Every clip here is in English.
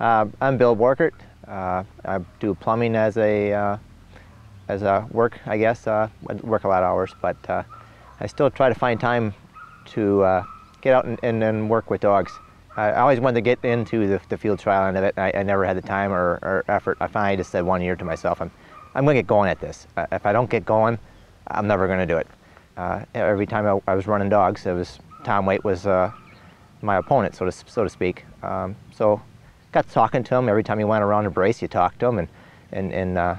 Uh, I'm Bill Borchardt. Uh, I do plumbing as a uh, as a work, I guess. Uh, I work a lot of hours, but uh, I still try to find time to uh, get out and, and, and work with dogs. I always wanted to get into the, the field trial end of it. I, I never had the time or, or effort. I finally just said one year to myself, I'm, I'm going to get going at this. If I don't get going, I'm never going to do it. Every time I, I was running dogs, it was Tom Waite was my opponent, so to, so to speak. Um, so got talking to him every time he went around a brace. You talk to him, and and and uh,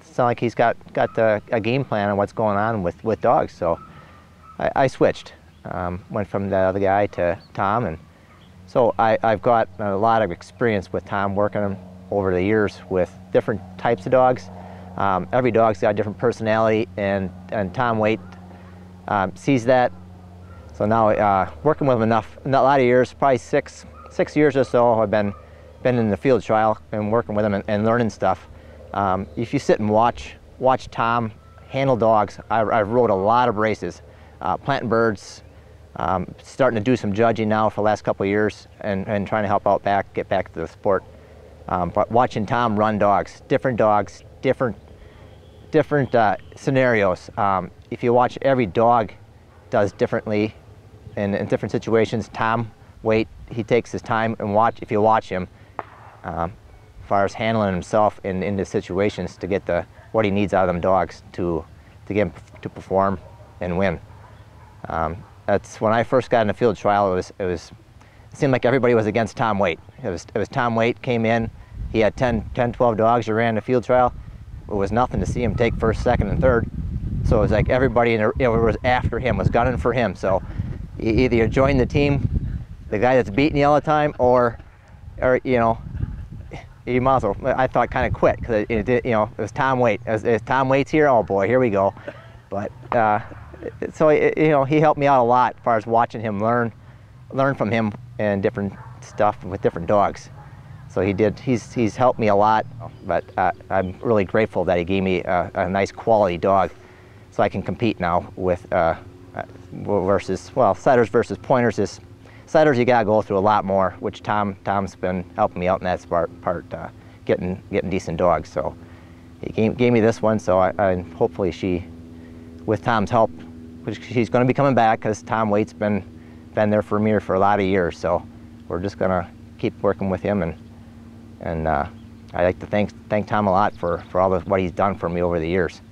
it's not like he's got got a, a game plan on what's going on with with dogs. So I, I switched, um, went from the other guy to Tom, and so I, I've got a lot of experience with Tom working him over the years with different types of dogs. Um, every dog's got a different personality, and and Tom Waite um, sees that. So now uh, working with him enough, not a lot of years, probably six six years or so, I've been been in the field trial and working with them and, and learning stuff. Um, if you sit and watch watch Tom handle dogs, I, I've rode a lot of races, uh, planting birds, um, starting to do some judging now for the last couple years and, and trying to help out back, get back to the sport. Um, but watching Tom run dogs, different dogs, different, different uh, scenarios. Um, if you watch every dog does differently in, in different situations. Tom Waite, he takes his time and watch, if you watch him, um, as far as handling himself in, in the situations to get the, what he needs out of them dogs to, to get him to perform and win. Um, that's when I first got in the field trial. It was it was it seemed like everybody was against Tom Waite. It was it was Tom Waite came in. He had 10, 10 12 dogs that ran the field trial. It was nothing to see him take first, second, and third. So it was like everybody in the, it was after him, was gunning for him. So either you join the team, the guy that's beating you all the time, or or you know you might as well. I thought kind of quit because it, it, you know it was Tom Waite. It was, it was Tom Waite's here. Oh boy, here we go. But uh, so it, you know he helped me out a lot as far as watching him learn, learn from him and different stuff with different dogs. So he did. He's he's helped me a lot. But uh, I'm really grateful that he gave me a, a, nice quality dog, so I can compete now with uh, versus well setters versus pointers is setters you gotta go through a lot more, which Tom Tom's been helping me out in that part, part uh, getting getting decent dogs. So he gave, gave me this one, so I, I, hopefully she, with Tom's help, which she's going to be coming back because Tom Waite's been been there for me for a lot of years. So we're just gonna keep working with him, and and uh, I like to thank thank Tom a lot for for all the, what he's done for me over the years.